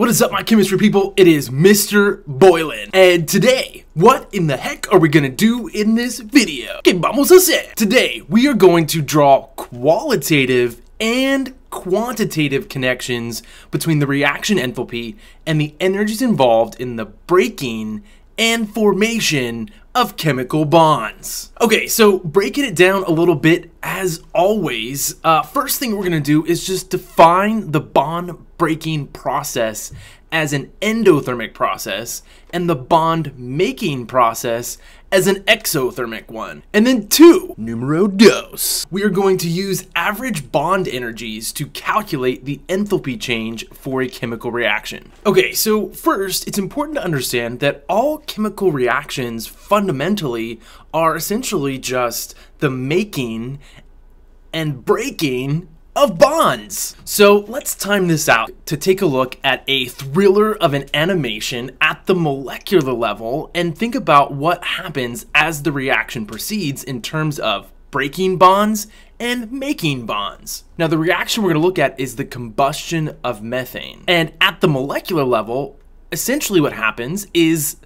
what is up my chemistry people? It is Mr. Boylan. And today, what in the heck are we gonna do in this video? Que vamos a hacer? Today, we are going to draw qualitative and quantitative connections between the reaction enthalpy and the energies involved in the breaking and formation of chemical bonds. Okay, so breaking it down a little bit, as always, uh, first thing we're gonna do is just define the bond breaking process as an endothermic process and the bond making process as an exothermic one. And then two, numero dos. We are going to use average bond energies to calculate the enthalpy change for a chemical reaction. Okay, so first, it's important to understand that all chemical reactions fundamentally are essentially just the making and breaking of bonds. So let's time this out to take a look at a thriller of an animation at the molecular level and think about what happens as the reaction proceeds in terms of breaking bonds and making bonds. Now the reaction we're going to look at is the combustion of methane. And at the molecular level, essentially what happens is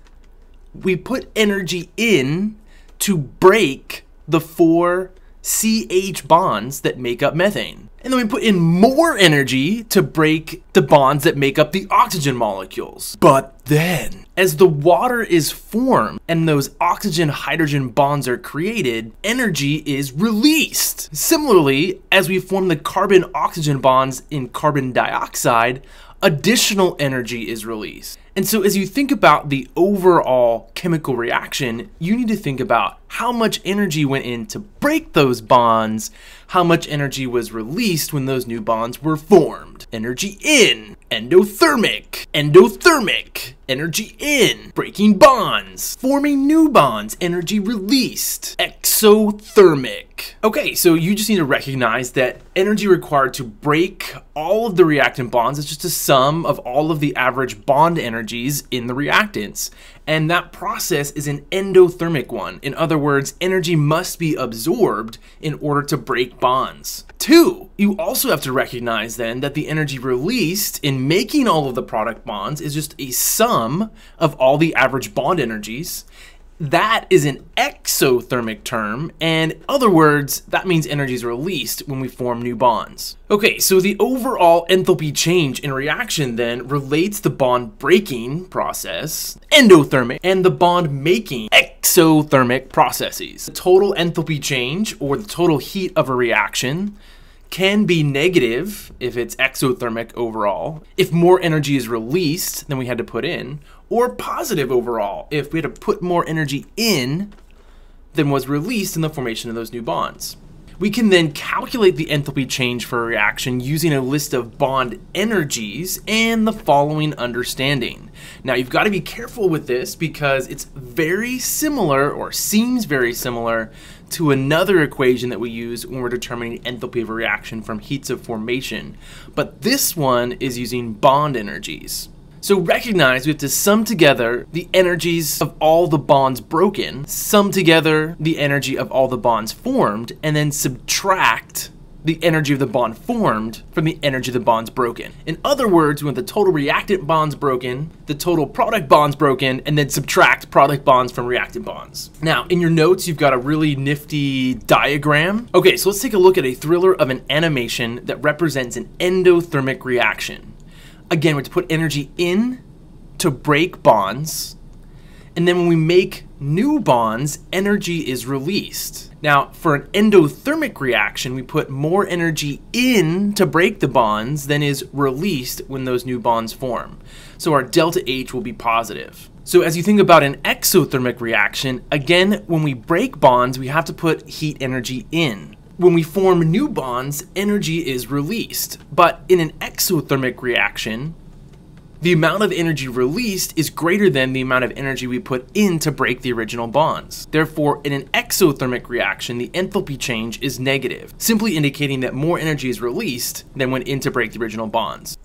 we put energy in to break the four CH bonds that make up methane. And then we put in more energy to break the bonds that make up the oxygen molecules. But then, as the water is formed and those oxygen hydrogen bonds are created, energy is released. Similarly, as we form the carbon oxygen bonds in carbon dioxide, additional energy is released. And so as you think about the overall chemical reaction, you need to think about how much energy went in to break those bonds, how much energy was released when those new bonds were formed. Energy in, endothermic, endothermic, energy in, breaking bonds, forming new bonds, energy released, exothermic. Okay, so you just need to recognize that energy required to break all of the reactant bonds is just a sum of all of the average bond energies in the reactants. And that process is an endothermic one. In other words, energy must be absorbed in order to break bonds. Two, you also have to recognize then that the energy released in making all of the product bonds is just a sum of all the average bond energies that is an exothermic term, and in other words, that means energy is released when we form new bonds. Okay, so the overall enthalpy change in reaction then relates the bond breaking process, endothermic, and the bond making, exothermic processes. The total enthalpy change, or the total heat of a reaction, can be negative if it's exothermic overall, if more energy is released than we had to put in, or positive overall if we had to put more energy in than was released in the formation of those new bonds. We can then calculate the enthalpy change for a reaction using a list of bond energies and the following understanding. Now you've got to be careful with this because it's very similar or seems very similar to another equation that we use when we're determining enthalpy of a reaction from heats of formation. But this one is using bond energies. So recognize we have to sum together the energies of all the bonds broken, sum together the energy of all the bonds formed, and then subtract the energy of the bond formed from the energy of the bonds broken. In other words, we want the total reactant bonds broken, the total product bonds broken, and then subtract product bonds from reactant bonds. Now, in your notes, you've got a really nifty diagram. Okay, so let's take a look at a thriller of an animation that represents an endothermic reaction. Again, we have to put energy in to break bonds. And then when we make new bonds, energy is released. Now, for an endothermic reaction, we put more energy in to break the bonds than is released when those new bonds form. So our delta H will be positive. So as you think about an exothermic reaction, again, when we break bonds, we have to put heat energy in. When we form new bonds, energy is released. But in an exothermic reaction, the amount of energy released is greater than the amount of energy we put in to break the original bonds. Therefore, in an exothermic reaction, the enthalpy change is negative, simply indicating that more energy is released than went in to break the original bonds.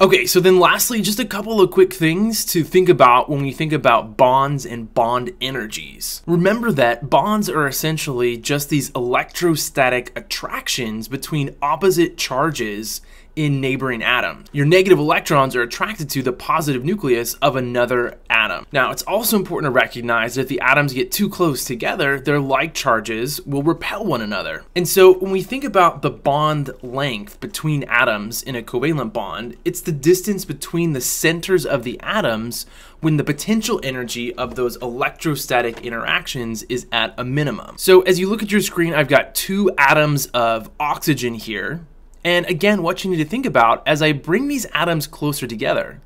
Okay, so then lastly, just a couple of quick things to think about when we think about bonds and bond energies. Remember that bonds are essentially just these electrostatic attractions between opposite charges in neighboring atoms. Your negative electrons are attracted to the positive nucleus of another atom. Now, it's also important to recognize that if the atoms get too close together, their like charges will repel one another. And so when we think about the bond length between atoms in a covalent bond, it's the distance between the centers of the atoms when the potential energy of those electrostatic interactions is at a minimum. So as you look at your screen, I've got two atoms of oxygen here. And again, what you need to think about as I bring these atoms closer together,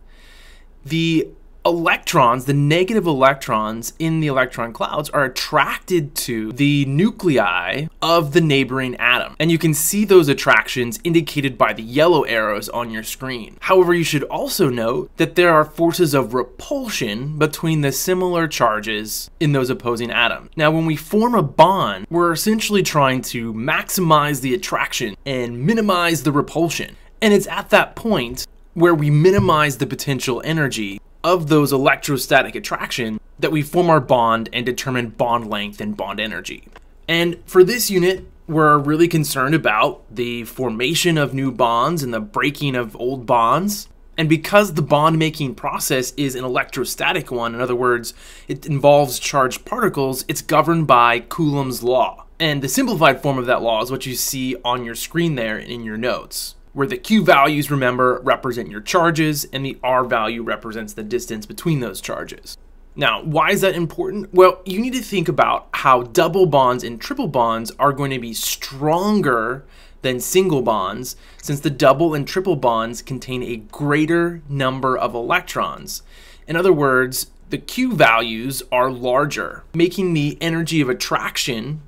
the electrons, the negative electrons in the electron clouds are attracted to the nuclei of the neighboring atom. And you can see those attractions indicated by the yellow arrows on your screen. However, you should also note that there are forces of repulsion between the similar charges in those opposing atoms. Now, when we form a bond, we're essentially trying to maximize the attraction and minimize the repulsion. And it's at that point where we minimize the potential energy of those electrostatic attraction that we form our bond and determine bond length and bond energy. And for this unit, we're really concerned about the formation of new bonds and the breaking of old bonds. And because the bond making process is an electrostatic one, in other words, it involves charged particles, it's governed by Coulomb's law. And the simplified form of that law is what you see on your screen there in your notes where the Q values, remember, represent your charges and the R value represents the distance between those charges. Now, why is that important? Well, you need to think about how double bonds and triple bonds are going to be stronger than single bonds since the double and triple bonds contain a greater number of electrons. In other words, the Q values are larger, making the energy of attraction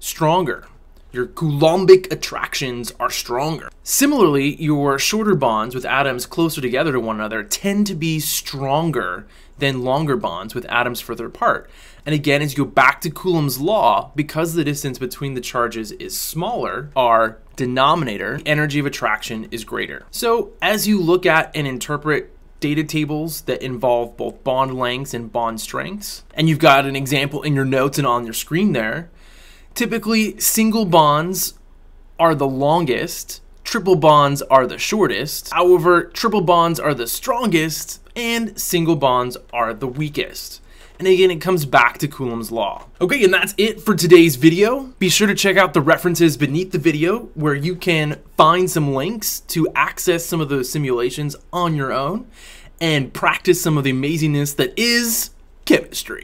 stronger your Coulombic attractions are stronger. Similarly, your shorter bonds with atoms closer together to one another tend to be stronger than longer bonds with atoms further apart. And again, as you go back to Coulomb's law, because the distance between the charges is smaller, our denominator, energy of attraction, is greater. So as you look at and interpret data tables that involve both bond lengths and bond strengths, and you've got an example in your notes and on your screen there, Typically, single bonds are the longest, triple bonds are the shortest. However, triple bonds are the strongest, and single bonds are the weakest. And again, it comes back to Coulomb's law. Okay, and that's it for today's video. Be sure to check out the references beneath the video where you can find some links to access some of those simulations on your own and practice some of the amazingness that is chemistry.